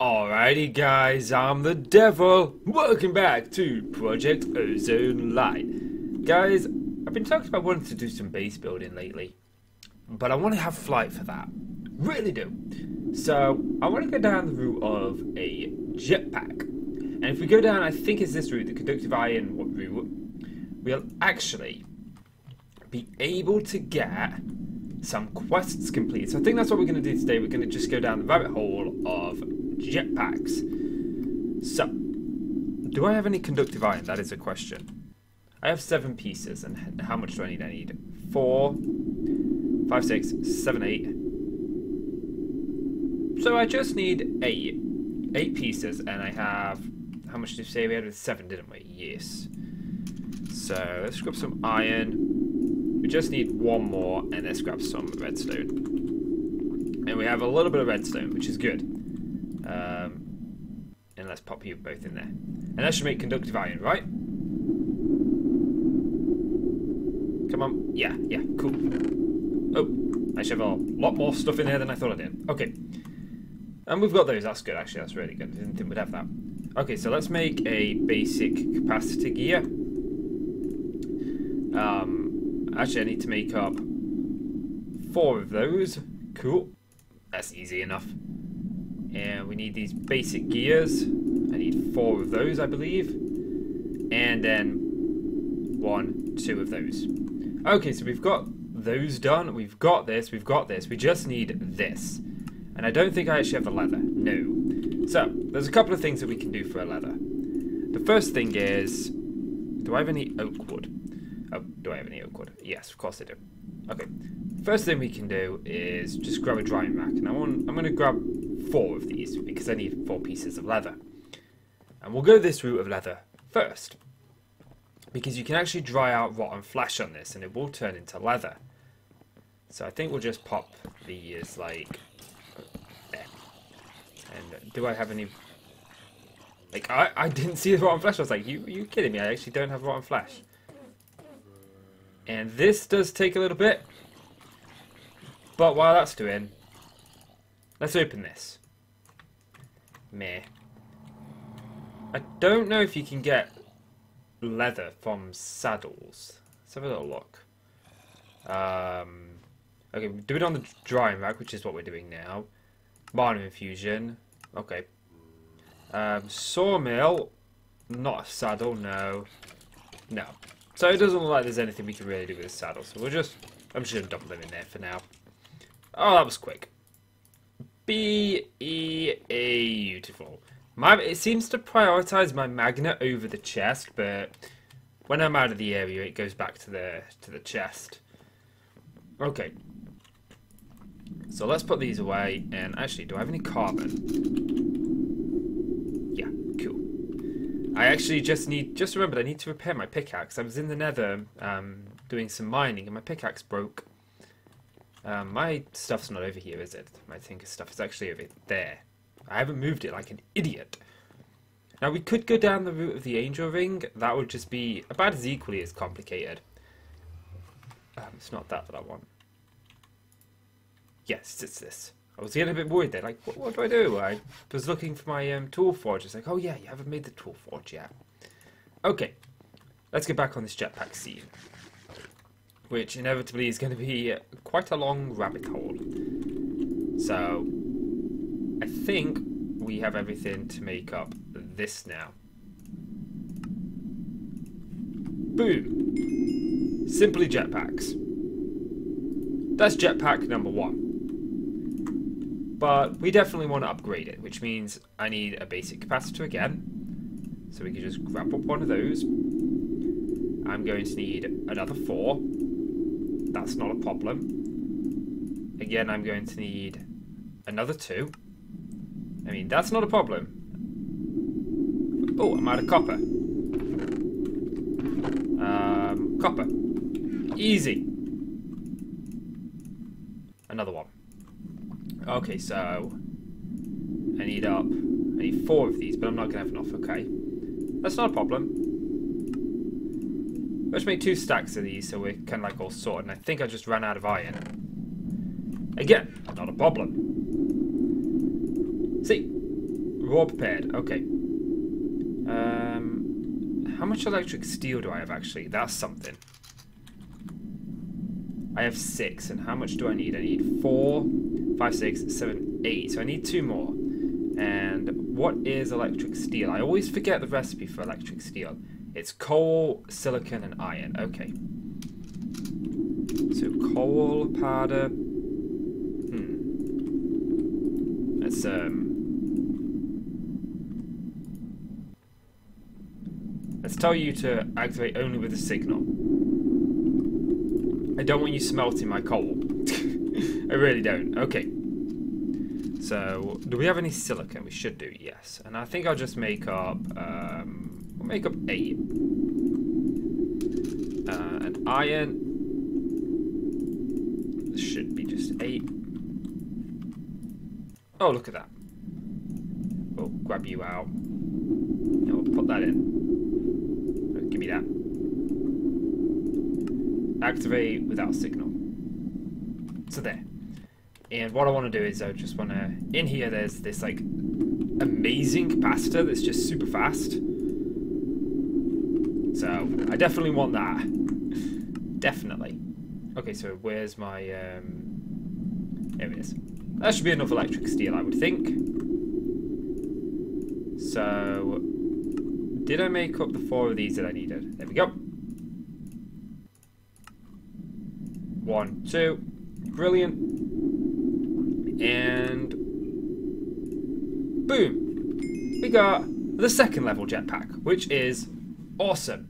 Alrighty guys, I'm the devil. Welcome back to Project Ozone Lite. Guys, I've been talking about wanting to do some base building lately. But I want to have flight for that. Really do. So, I want to go down the route of a jetpack. And if we go down, I think it's this route, the conductive iron route, we'll actually be able to get some quests complete. So I think that's what we're going to do today. We're going to just go down the rabbit hole of jetpacks. So, do I have any conductive iron? That is a question. I have seven pieces, and how much do I need? I need four, five, six, seven, eight. So I just need eight. Eight pieces, and I have... How much did you say we had? Seven, didn't we? Yes. So, let's grab some iron. We just need one more, and let's grab some redstone. And we have a little bit of redstone, which is good. Um, and let's pop you both in there. And that should make conductive iron, right? Come on. Yeah, yeah, cool. Oh, I should have a lot more stuff in there than I thought I did. Okay. And we've got those. That's good, actually. That's really good. I didn't think we'd have that. Okay, so let's make a basic capacitor gear. Um, actually, I need to make up four of those. Cool. That's easy enough. And we need these basic gears. I need four of those, I believe. And then one, two of those. Okay, so we've got those done. We've got this. We've got this. We just need this. And I don't think I actually have the leather. No. So, there's a couple of things that we can do for a leather. The first thing is... Do I have any oak wood? Oh, do I have any oak wood? Yes, of course I do. Okay. First thing we can do is just grab a drying rack. And I want, I'm going to grab four of these because I need four pieces of leather. And we'll go this route of leather first. Because you can actually dry out rotten flesh on this and it will turn into leather. So I think we'll just pop these like there. And do I have any like I, I didn't see the rotten flesh. I was like, you you kidding me? I actually don't have rotten flesh. And this does take a little bit. But while that's doing, let's open this. Meh. I don't know if you can get leather from saddles. Let's have a little look. Um, okay, do it on the drying rack, which is what we're doing now. Mana infusion. Okay. Um, sawmill. Not a saddle, no. No. So it doesn't look like there's anything we can really do with a saddle. So we'll just... I'm just going to dump them in there for now. Oh, that was quick. Beautiful. My, it seems to prioritize my magnet over the chest, but when I'm out of the area, it goes back to the to the chest. Okay. So let's put these away. And actually, do I have any carbon? Yeah, cool. I actually just need, just remembered I need to repair my pickaxe. I was in the nether um, doing some mining and my pickaxe broke. Um, my stuff's not over here, is it? My tinker stuff is actually over there. I haven't moved it like an idiot. Now, we could go down the route of the angel ring. That would just be about as equally as complicated. Um, it's not that that I want. Yes, it's this. I was getting a bit worried there. Like, what, what do I do? I was looking for my um, tool forge. It's like, oh yeah, you haven't made the tool forge yet. Okay, let's get back on this jetpack scene. Which inevitably is going to be quite a long rabbit hole. So, I think we have everything to make up this now. Boom! Simply jetpacks. That's jetpack number one. But we definitely want to upgrade it, which means I need a basic capacitor again. So we can just grab up one of those. I'm going to need another four. That's not a problem. Again, I'm going to need another two. I mean, that's not a problem. Oh, I'm out of copper. Um, copper. Easy. Another one. Okay, so I need up. I need four of these, but I'm not gonna have enough. Okay, that's not a problem. Let's make two stacks of these, so we're kind of like all sorted. And I think I just ran out of iron. Again, not a problem. See, Raw prepared. Okay. Um, how much electric steel do I have actually? That's something. I have six, and how much do I need? I need four, five, six, seven, eight. So I need two more. And what is electric steel? I always forget the recipe for electric steel. It's coal, silicon, and iron. Okay. So coal, powder. Hmm. Let's um. Let's tell you to activate only with a signal. I don't want you smelting my coal. I really don't. Okay. So, do we have any silicon? We should do, yes. And I think I'll just make up, we'll make up eight. Uh, and iron. This should be just eight. Oh, look at that. We'll grab you out. And we'll put that in. Oh, give me that. Activate without signal. So there. And what I want to do is I just want to... In here there's this like amazing capacitor that's just super fast. So I definitely want that. definitely. Okay, so where's my... Um... There it is. That should be enough electric steel, I would think. So... Did I make up the four of these that I needed? There we go. One, two. Brilliant. And boom, we got the second level jetpack, which is awesome.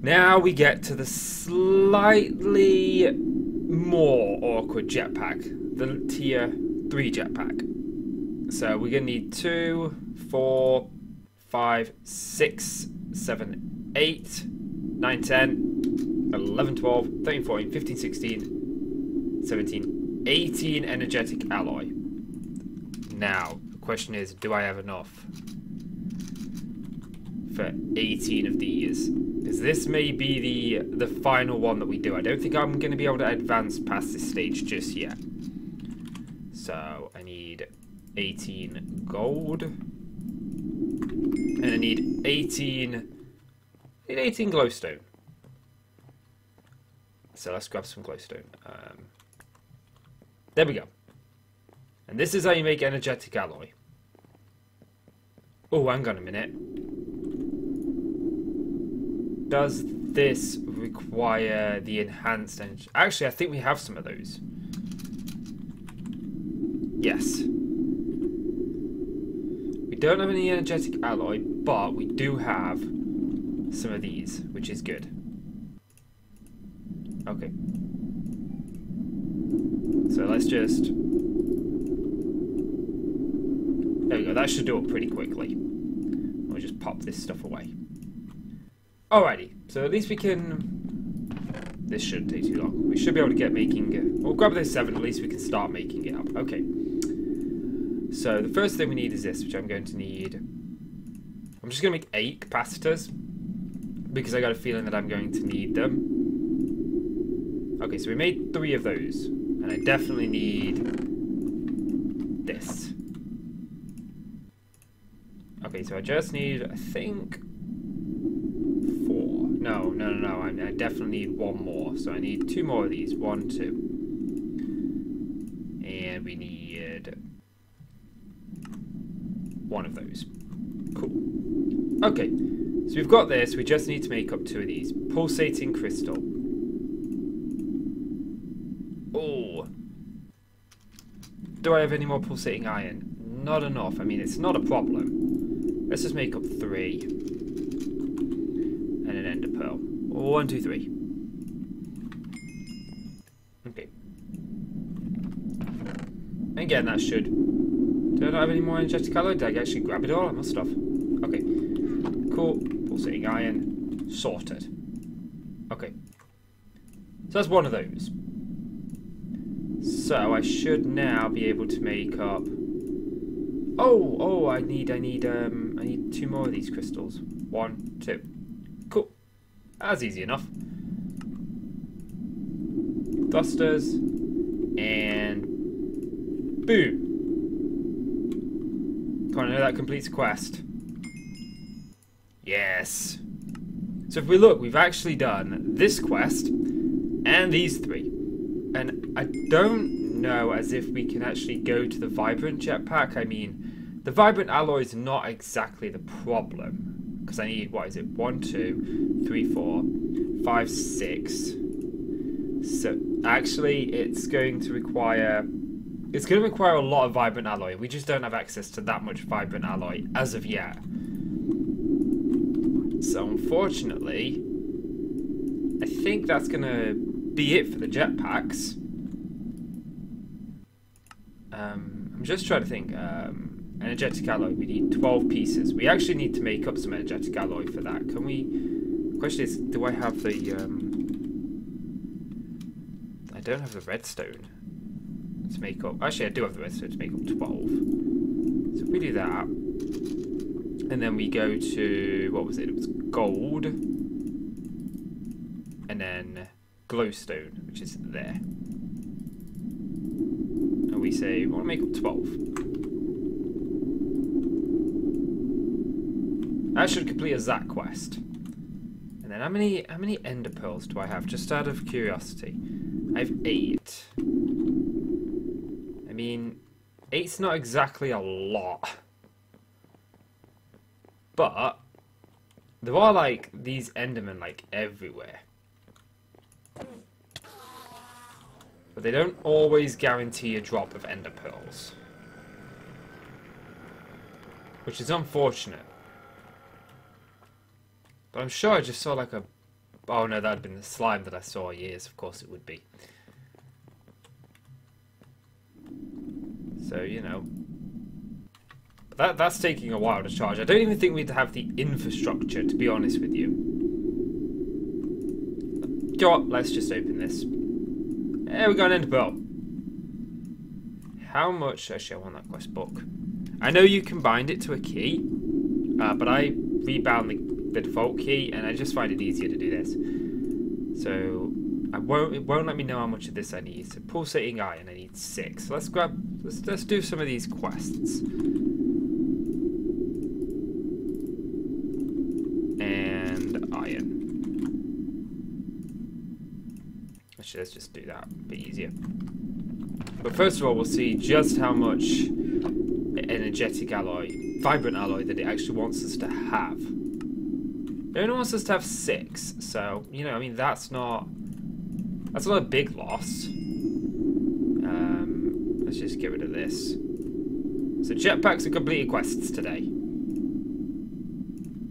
Now we get to the slightly more awkward jetpack, the tier 3 jetpack. So we're going to need 2, 4, 5, 6, 7, 8, 9, 10, 11, 12, 13, 14, 15, 16, 17, 18 energetic alloy. Now, the question is, do I have enough for 18 of these? Because this may be the, the final one that we do. I don't think I'm going to be able to advance past this stage just yet. So, I need 18 gold. And I need 18... I need 18 glowstone. So let's grab some glowstone. Um, there we go. And this is how you make energetic alloy. Oh, hang on a minute. Does this require the enhanced energy? Actually, I think we have some of those. Yes. We don't have any energetic alloy, but we do have some of these, which is good. Okay. So let's just... There we go, that should do it pretty quickly. We'll just pop this stuff away. Alrighty, so at least we can... This shouldn't take too long. We should be able to get making... We'll grab this 7, at least we can start making it up. Okay. So the first thing we need is this, which I'm going to need... I'm just going to make 8 capacitors. Because I got a feeling that I'm going to need them. Okay, so we made 3 of those. And I definitely need this. Okay, so I just need, I think. No, no, no, no. I, I definitely need one more. So I need two more of these. One, two. And we need one of those. Cool. Okay, so we've got this. We just need to make up two of these. Pulsating crystal. Oh. Do I have any more pulsating iron? Not enough. I mean, it's not a problem. Let's just make up three. And an ender pearl. One, two, three. Okay. Again, that should... Do I not have any more energetic alloy? Did I actually grab it all? I must have. Okay. Cool. Pulsating iron. Sorted. Okay. So that's one of those. So I should now be able to make up. Oh, oh! I need, I need, um, I need two more of these crystals. One, two. That's easy enough. Thrusters, and boom. I know that completes quest. Yes. So if we look, we've actually done this quest and these three. And I don't know as if we can actually go to the Vibrant Jetpack. I mean, the Vibrant Alloy is not exactly the problem. Because I need, what is it? One, two, three, four, five, six. So actually, it's going to require it's going to require a lot of Vibrant Alloy. We just don't have access to that much Vibrant Alloy as of yet. So unfortunately, I think that's going to be it for the jetpacks. Um, I'm just trying to think. Um, energetic alloy, we need 12 pieces. We actually need to make up some energetic alloy for that. Can we... Question is, do I have the... Um, I don't have the redstone to make up. Actually, I do have the redstone to make up 12. So if we do that, and then we go to what was it? It was gold, and then glowstone, which is there. And we say we want to make up 12. I should complete a Zak quest. And then how many how many ender pearls do I have? Just out of curiosity. I have eight I mean, eight's not exactly a lot. But there are like these Endermen like everywhere. But they don't always guarantee a drop of Ender Pearls. Which is unfortunate. But I'm sure I just saw like a... Oh no, that had been the slime that I saw years. Of course it would be. So, you know. That, that's taking a while to charge. I don't even think we'd have the infrastructure, to be honest with you. Go on, let's just open this. There we go, an ender pearl. How much... Actually, I want that quest book. I know you can bind it to a key, uh, but I rebound the, the default key, and I just find it easier to do this. So, I won't, it won't let me know how much of this I need. So pulsating iron, I need six. So let's grab, let's, let's do some of these quests. And iron. Actually, let's just do that a bit easier. But first of all, we'll see just how much energetic alloy, vibrant alloy that it actually wants us to have. It only wants us to have six, so, you know, I mean, that's not that's not a big loss. Um, let's just get rid of this. So jetpacks are completed quests today.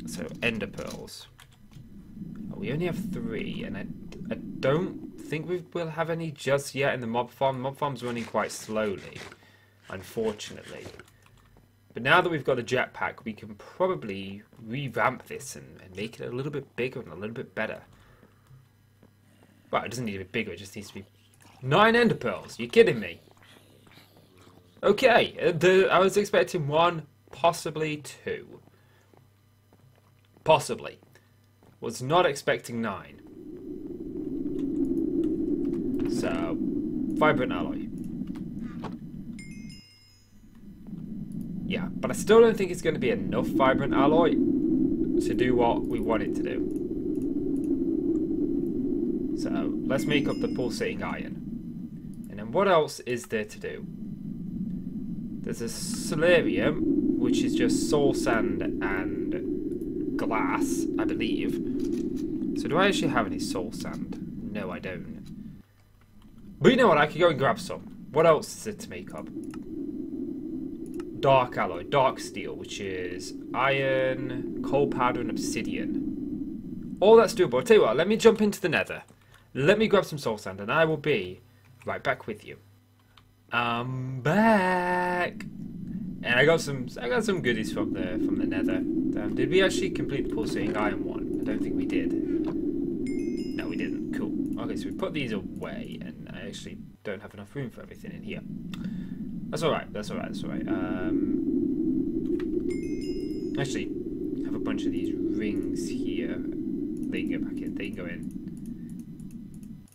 So ender pearls. Oh, we only have three, and I, I don't think we will have any just yet in the mob farm. The mob farm's running quite slowly, unfortunately. But now that we've got a jetpack, we can probably revamp this and, and make it a little bit bigger and a little bit better. Well, it doesn't need to be bigger, it just needs to be... Nine ender pearls? You kidding me? Okay, uh, the, I was expecting one, possibly two. Possibly. Was not expecting nine. So, vibrant alloy. Yeah, but I still don't think it's going to be enough vibrant alloy to do what we want it to do. So let's make up the pulsating iron. And then what else is there to do? There's a soularium, which is just soul sand and glass, I believe. So do I actually have any soul sand? No, I don't. But you know what? I could go and grab some. What else is there to make up? Dark alloy, dark steel, which is iron, coal powder, and obsidian. All that's doable. I'll tell you what, let me jump into the nether. Let me grab some soul sand and I will be right back with you. I'm back. And I got some I got some goodies from the from the nether. Um, did we actually complete the pulsating iron one? I don't think we did. No, we didn't. Cool. Okay, so we put these away and I actually don't have enough room for everything in here. That's alright, that's alright, that's alright. Um, actually, I have a bunch of these rings here. They can go back in, they can go in.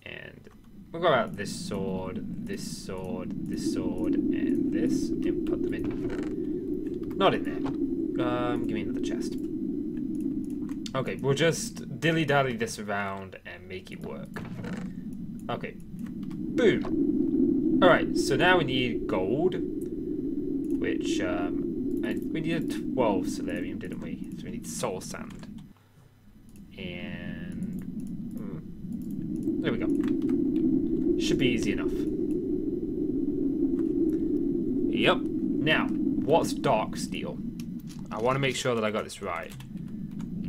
And we'll go out this sword, this sword, this sword, and this, and put them in. Not in there. Um, give me another chest. Okay, we'll just dilly-dally this around and make it work. Okay. Boom. Alright, so now we need gold, which, um, and we needed 12 soularium, didn't we? So we need soul sand. And, hmm, there we go. Should be easy enough. Yep. Now, what's dark steel? I want to make sure that I got this right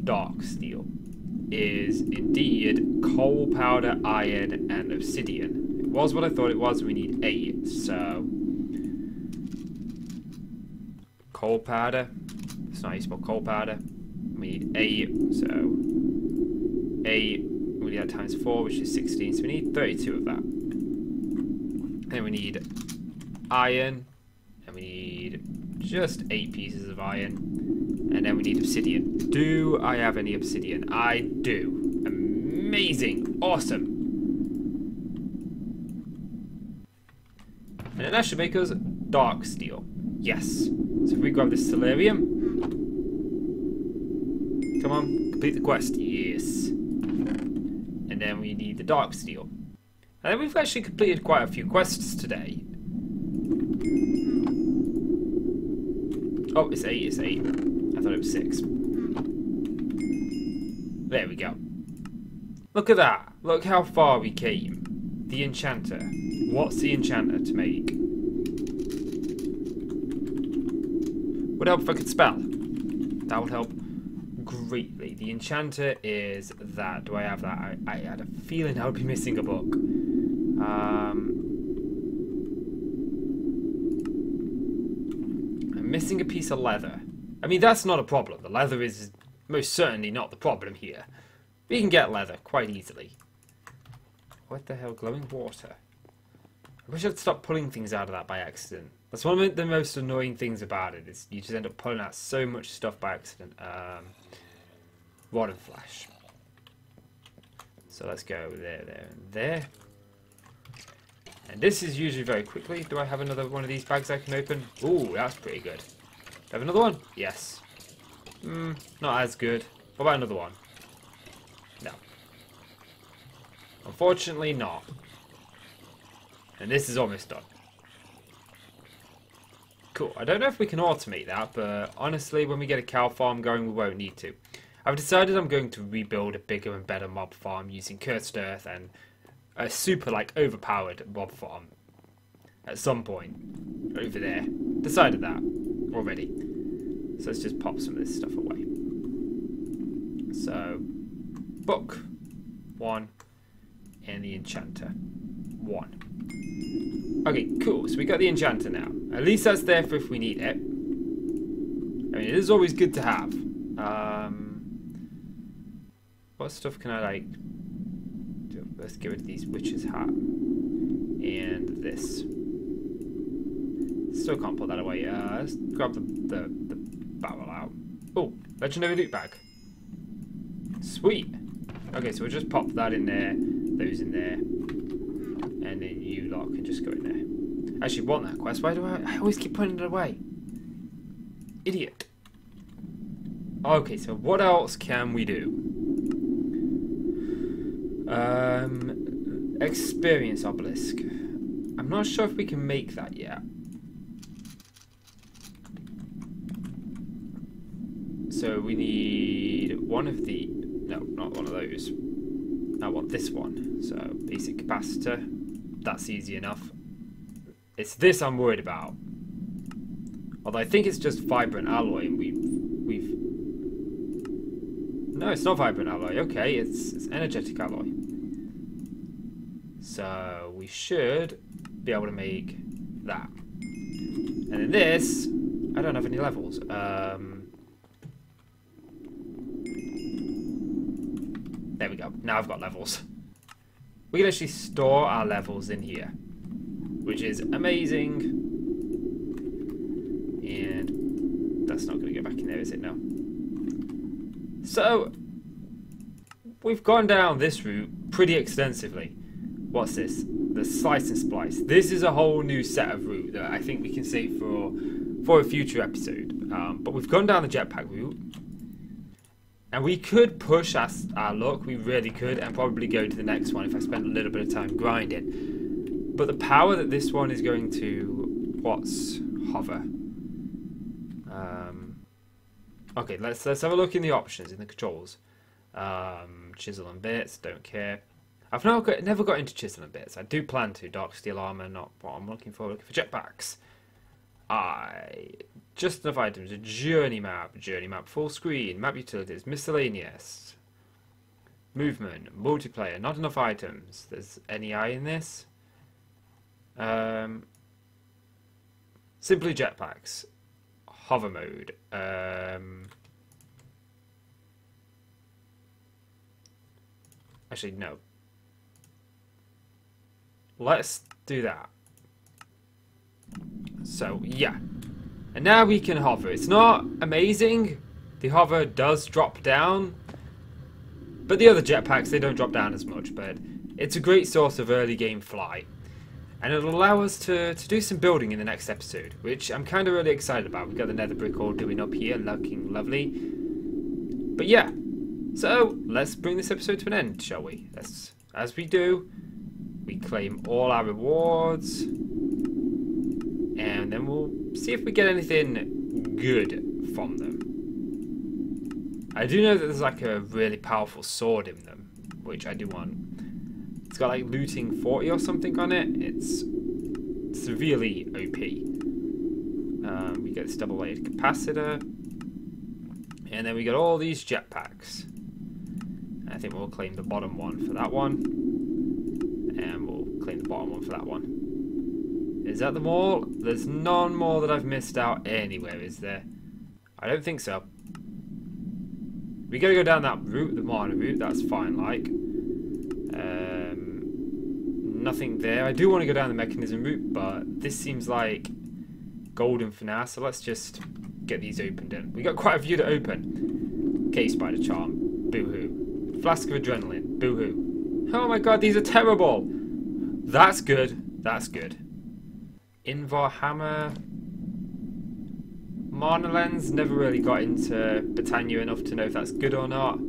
dark steel is indeed coal powder, iron, and obsidian. Was what I thought it was. We need eight, so coal powder. It's not useful. Coal powder. We need eight, so eight. We need that times four, which is 16. So we need 32 of that. Then we need iron, and we need just eight pieces of iron. And then we need obsidian. Do I have any obsidian? I do. Amazing. Awesome. And that should make us dark steel. Yes. So if we grab this soularium. Come on, complete the quest. Yes. And then we need the dark steel. And then we've actually completed quite a few quests today. Oh, it's eight, it's eight. I thought it was six. There we go. Look at that. Look how far we came. The enchanter. What's the enchanter to make? Would help if I could spell. That would help greatly. The enchanter is that. Do I have that? I, I had a feeling I would be missing a book. Um, I'm missing a piece of leather. I mean, that's not a problem. The leather is most certainly not the problem here. We can get leather quite easily. What the hell? Glowing water. I wish I'd stop pulling things out of that by accident. That's one of the most annoying things about it, is you just end up pulling out so much stuff by accident. Um, rod and flash. So let's go there, there, and there. And this is usually very quickly. Do I have another one of these bags I can open? Ooh, that's pretty good have another one? Yes. Hmm, not as good. What about another one? No. Unfortunately not. And this is almost done. Cool. I don't know if we can automate that, but honestly, when we get a cow farm going, we won't need to. I've decided I'm going to rebuild a bigger and better mob farm using cursed earth and a super, like, overpowered mob farm at some point over there. Decided that already. So let's just pop some of this stuff away. So, book, one, and the enchanter, one. Okay, cool. So we got the enchanter now. At least that's there for if we need it. I mean, it is always good to have. Um, what stuff can I like? Do? Let's get rid of these witches' hat and this. Still can't put that away. Uh, let's grab the, the, the barrel out. Oh, legendary loot bag. Sweet. Okay, so we'll just pop that in there, those in there, and then you lot can just go in there. I Actually, want that quest. Why do I? I always keep putting it away. Idiot. Okay, so what else can we do? Um, experience obelisk. I'm not sure if we can make that yet. So we need one of the, no, not one of those. I want this one. So basic capacitor, that's easy enough. It's this I'm worried about. Although I think it's just vibrant alloy and we've, we've, no, it's not vibrant alloy. Okay, it's, it's energetic alloy. So we should be able to make that. And then this, I don't have any levels. Um, There we go. Now I've got levels. We can actually store our levels in here, which is amazing. And that's not going to go back in there, is it? No. So, we've gone down this route pretty extensively. What's this? The slice and splice. This is a whole new set of route that I think we can save for for a future episode. Um, but we've gone down the jetpack route. And we could push our, our luck, we really could, and probably go to the next one if I spent a little bit of time grinding. But the power that this one is going to... What's hover? Um, okay, let's let's have a look in the options, in the controls. Um, chisel and bits, don't care. I've never got, never got into chisel and bits. I do plan to. Dark steel armor, not what I'm looking for. Looking for jetpacks. I just enough items. A journey map, journey map, full screen, map utilities, miscellaneous, movement, multiplayer. Not enough items. There's any in this. Um, simply jetpacks, hover mode. Um, actually, no. Let's do that. So, yeah. And now we can hover. It's not amazing. The hover does drop down. But the other jetpacks, they don't drop down as much. But it's a great source of early game flight. And it'll allow us to, to do some building in the next episode. Which I'm kind of really excited about. We've got the nether brick all doing up here. Looking lovely. But yeah. So, let's bring this episode to an end, shall we? Let's, as we do, we claim all our rewards and then we'll see if we get anything good from them. I do know that there's like a really powerful sword in them, which I do want. It's got like looting 40 or something on it. It's severely OP. Um, we get this double-layered capacitor. And then we got all these jetpacks. I think we'll claim the bottom one for that one. And we'll claim the bottom one for that one. Is that them all? There's none more that I've missed out anywhere, is there? I don't think so. We gotta go down that route, the Mana route, that's fine, like. Um, nothing there. I do want to go down the mechanism route, but this seems like golden for now, so let's just get these opened in. We got quite a few to open. Okay, Spider Charm. Boo-hoo. Flask of Adrenaline. Boo-hoo. Oh my god, these are terrible! That's good. That's good. Invar Hammer. Mana Lens, never really got into Botania enough to know if that's good or not.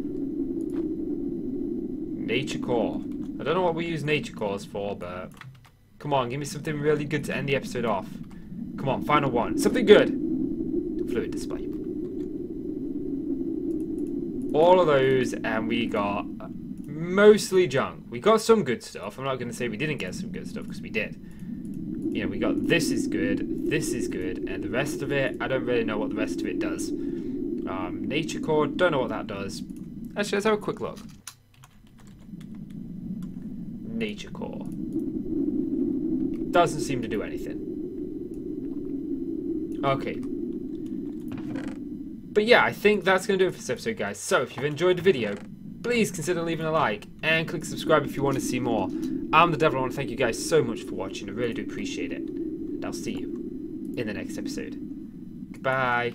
Nature Core. I don't know what we use Nature Cores for, but come on, give me something really good to end the episode off. Come on, final one. Something good. Fluid display. All of those, and we got mostly junk. We got some good stuff. I'm not going to say we didn't get some good stuff, because we did you know, we got this is good, this is good, and the rest of it, I don't really know what the rest of it does. Um, nature core, don't know what that does. Actually, let's have a quick look. Nature core. Doesn't seem to do anything. Okay. But yeah, I think that's going to do it for this episode, guys. So, if you've enjoyed the video, please consider leaving a like and click subscribe if you want to see more. I'm the Devil. I want to thank you guys so much for watching. I really do appreciate it. And I'll see you in the next episode. Goodbye.